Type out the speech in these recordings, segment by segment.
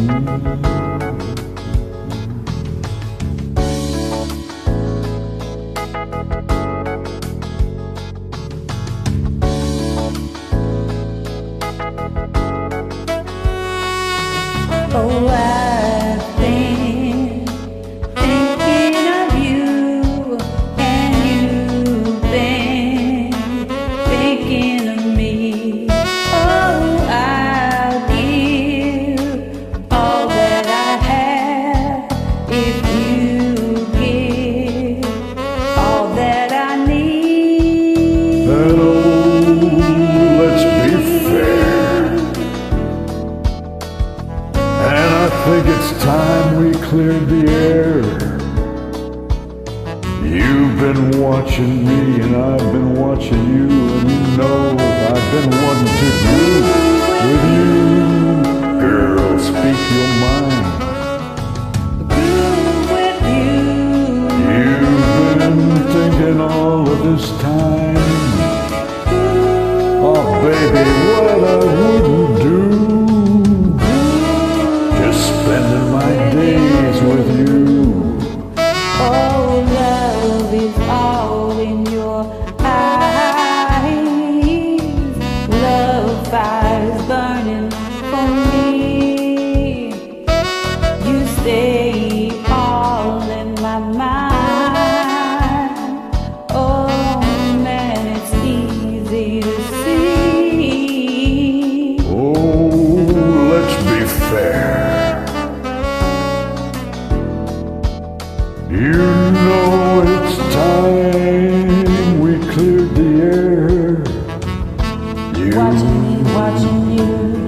Oh, wow. time we cleared the air. You've been watching me and I've been watching you and you know I've been wanting to do with you. Girl, speak your mind. Groove with you. You've been thinking all of this time. Oh baby, what I wouldn't do. Just spend know it's time we cleared the air. You Watching you, watching you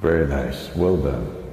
Very nice. Well done.